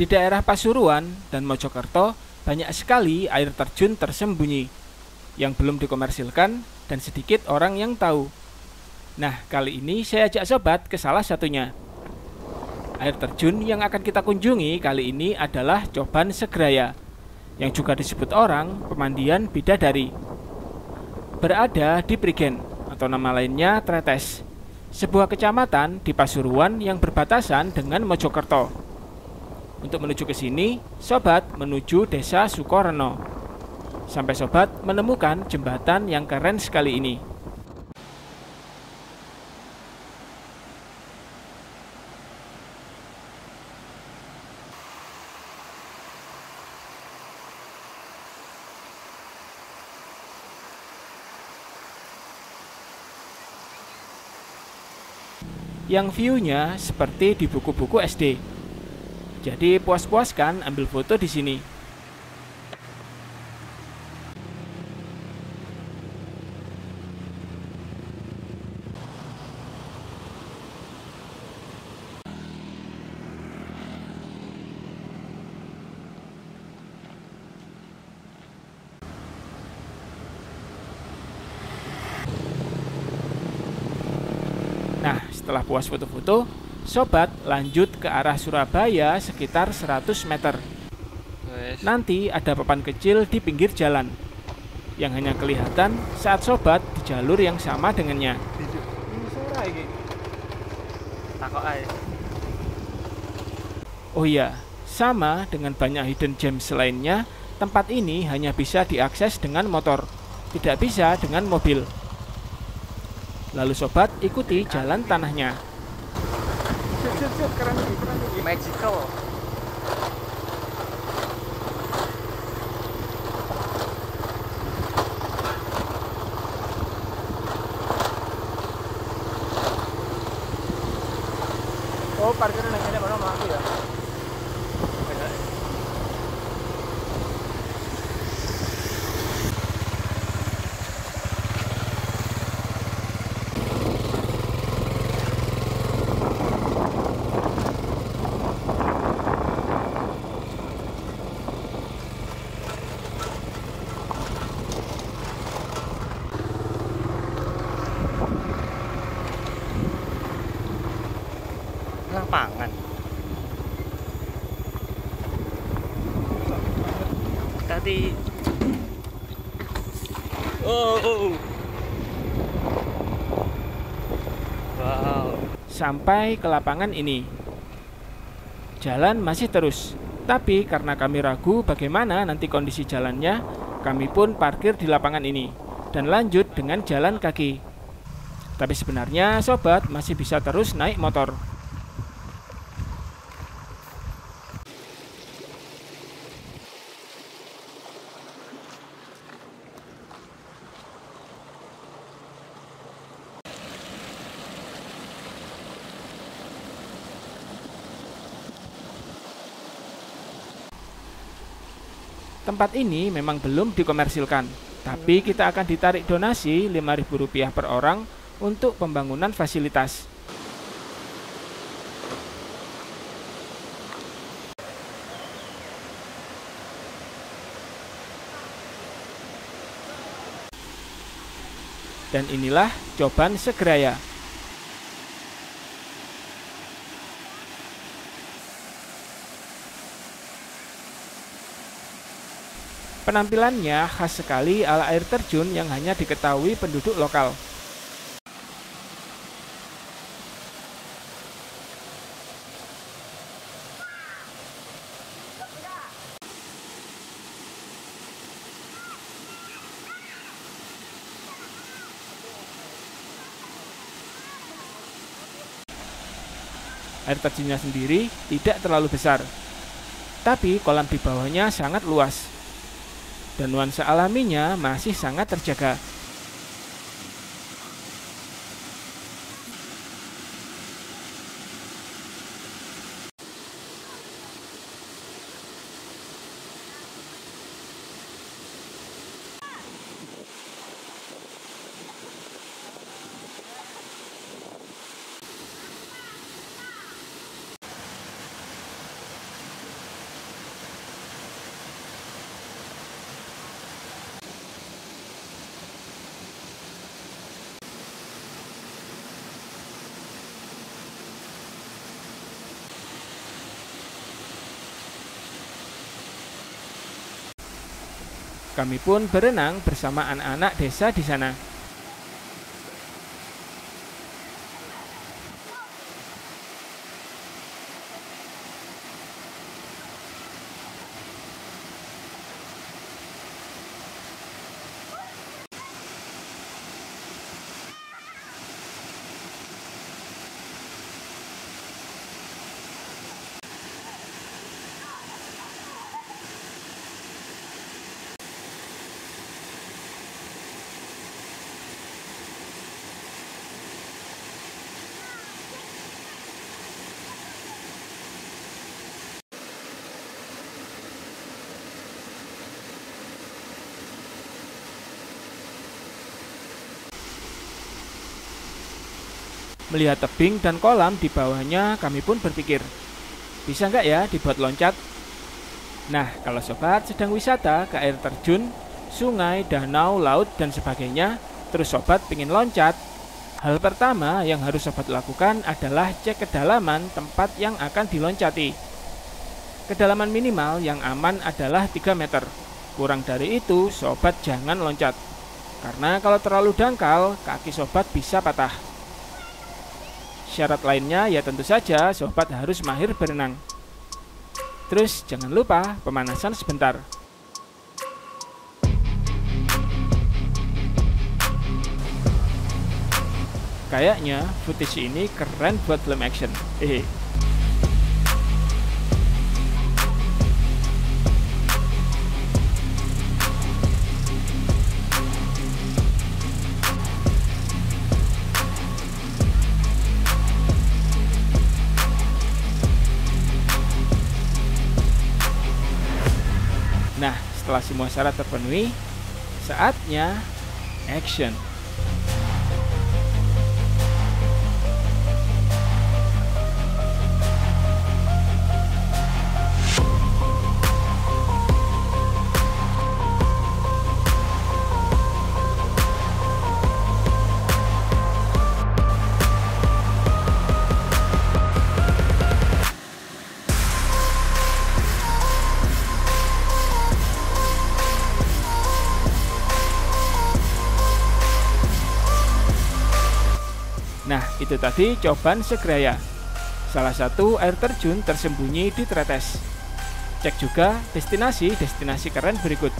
Di daerah Pasuruan dan Mojokerto banyak sekali air terjun tersembunyi yang belum dikomersilkan dan sedikit orang yang tahu. Nah, kali ini saya ajak sobat ke salah satunya. Air terjun yang akan kita kunjungi kali ini adalah Coban Segraya, yang juga disebut orang pemandian bidadari. Berada di Prigen, atau nama lainnya Tretes, sebuah kecamatan di Pasuruan yang berbatasan dengan Mojokerto. Untuk menuju ke sini, sobat menuju desa Sukoreno. Sampai sobat menemukan jembatan yang keren sekali ini. yang view-nya seperti di buku-buku SD. Jadi puas-puaskan ambil foto di sini. Nah, setelah puas foto-foto, sobat lanjut ke arah Surabaya sekitar 100 meter. Nanti ada papan kecil di pinggir jalan yang hanya kelihatan saat sobat di jalur yang sama dengannya. Oh iya, sama dengan banyak hidden gems lainnya, tempat ini hanya bisa diakses dengan motor, tidak bisa dengan mobil. Lalu sobat ikuti jalan tanahnya. все, все, все, карамель, карамель. Magical. Todo parte Lapangan. Tadi Oh. Wow. Sampai ke lapangan ini. Jalan masih terus, tapi karena kami ragu bagaimana nanti kondisi jalannya, kami pun parkir di lapangan ini dan lanjut dengan jalan kaki. Tapi sebenarnya sobat masih bisa terus naik motor. Tempat ini memang belum dikomersilkan, tapi kita akan ditarik donasi Rp5.000 per orang untuk pembangunan fasilitas. Dan inilah Coban Segraya. Penampilannya khas sekali ala air terjun yang hanya diketahui penduduk lokal. Air terjunnya sendiri tidak terlalu besar, tapi kolam di bawahnya sangat luas dan nuansa alaminya masih sangat terjaga. Kami pun berenang bersama anak-anak desa di sana. Melihat tebing dan kolam di bawahnya, kami pun berpikir, bisa nggak ya dibuat loncat? Nah, kalau sobat sedang wisata ke air terjun, sungai, danau, laut, dan sebagainya, terus sobat ingin loncat, hal pertama yang harus sobat lakukan adalah cek kedalaman tempat yang akan diloncati. Kedalaman minimal yang aman adalah 3 meter. Kurang dari itu, sobat jangan loncat. Karena kalau terlalu dangkal, kaki sobat bisa patah. Syarat lainnya ya tentu saja sobat harus mahir berenang. Terus jangan lupa pemanasan sebentar. Kayaknya footage ini keren buat film action. Hehe. Nah, setelah semua syarat terpenuhi, saatnya action. Itu tadi Coban Segraya. Salah satu air terjun tersembunyi di Tretes. Cek juga destinasi-destinasi keren berikut.